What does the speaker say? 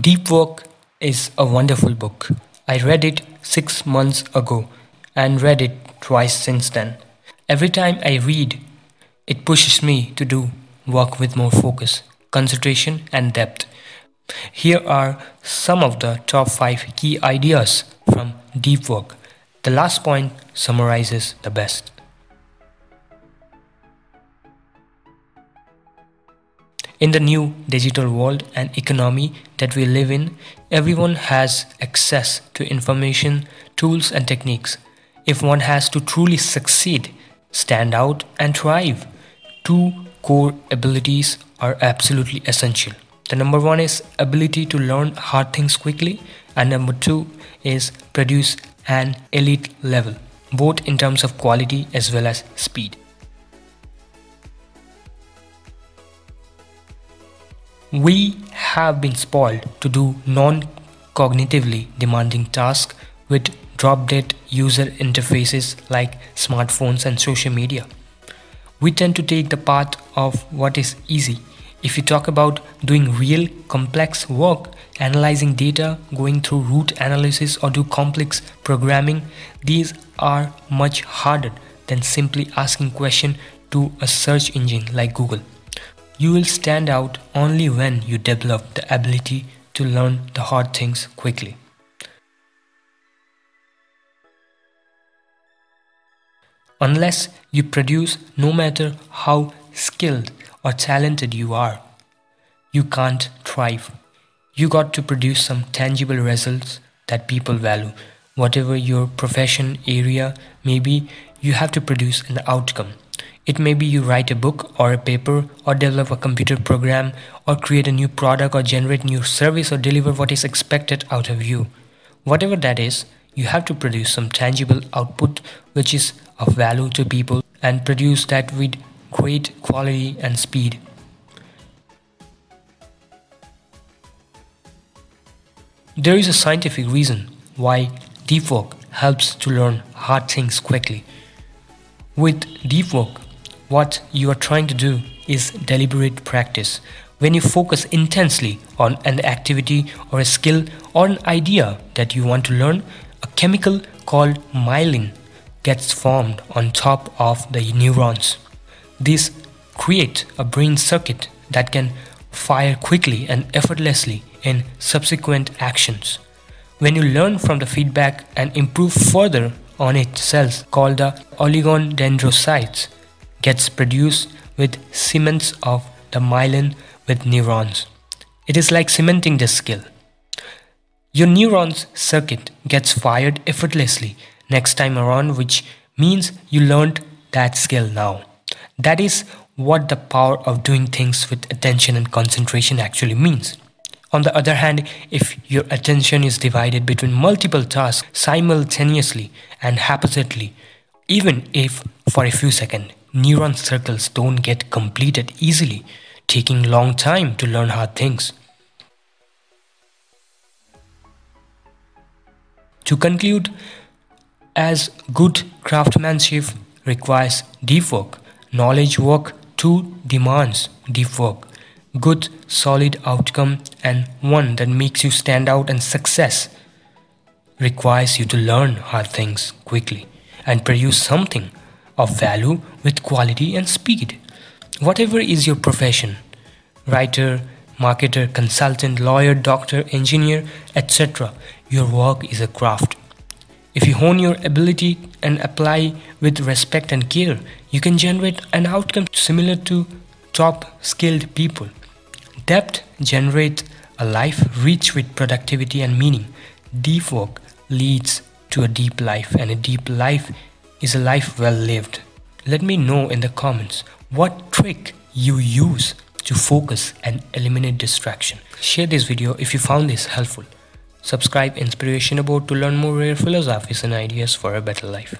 Deep Work is a wonderful book. I read it six months ago and read it twice since then. Every time I read, it pushes me to do work with more focus, concentration, and depth. Here are some of the top 5 key ideas from Deep Work. The last point summarizes the best. In the new digital world and economy that we live in, everyone has access to information, tools, and techniques. If one has to truly succeed, stand out, and thrive, two core abilities are absolutely essential. The number one is ability to learn hard things quickly, and number two is produce an elite level, both in terms of quality as well as speed. We have been spoiled to do non cognitively demanding tasks with drop dead user interfaces like smartphones and social media. We tend to take the path of what is easy. If you talk about doing real complex work, analyzing data, going through root analysis, or do complex programming, these are much harder than simply asking question to a search engine like Google. You will stand out only when you develop the ability to learn the hard things quickly. Unless you produce, no matter how skilled or talented you are, you can't thrive. You got to produce some tangible results that people value. Whatever your profession area may be, you have to produce an outcome it may be you write a book or a paper or develop a computer program or create a new product or generate new service or deliver what is expected out of you. Whatever that is, you have to produce some tangible output which is of value to people and produce that with great quality and speed. There is a scientific reason why deep work helps to learn hard things quickly. With deep work, what you are trying to do is deliberate practice. When you focus intensely on an activity or a skill or an idea that you want to learn, a chemical called myelin gets formed on top of the neurons. This creates a brain circuit that can fire quickly and effortlessly in subsequent actions. When you learn from the feedback and improve further on it, cells called the oligodendrocytes gets produced with cements of the myelin with neurons. It is like cementing the skill. Your neurons circuit gets fired effortlessly next time around, which means you learned that skill now. That is what the power of doing things with attention and concentration actually means. On the other hand, if your attention is divided between multiple tasks simultaneously and haphazardly, even if for a few seconds, neuron circles don't get completed easily, taking long time to learn hard things. To conclude, as good craftsmanship requires deep work, knowledge work too demands deep work. Good, solid outcome and one that makes you stand out and success requires you to learn hard things quickly and produce something of value with quality and speed. Whatever is your profession writer, marketer, consultant, lawyer, doctor, engineer, etc. your work is a craft. If you hone your ability and apply with respect and care, you can generate an outcome similar to top skilled people. Depth generates a life rich with productivity and meaning. Deep work leads to a deep life, and a deep life is a life well lived? Let me know in the comments what trick you use to focus and eliminate distraction. Share this video if you found this helpful. Subscribe Inspiration Abode to learn more rare philosophies and ideas for a better life.